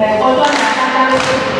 Để cô cho?